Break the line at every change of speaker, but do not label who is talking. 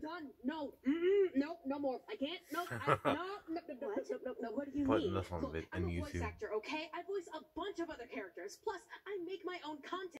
done. No. Mm-mm, no. No more. I can't. No. I, no. No. No. No. No. No. no.
What do you
Putting
mean?
Look, I'm a
YouTube.
voice actor. Okay. I voice a bunch of other characters. Plus, I make my own content.